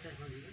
ಮಾತಾಡ್ಕೊಂಡಿದ್ದು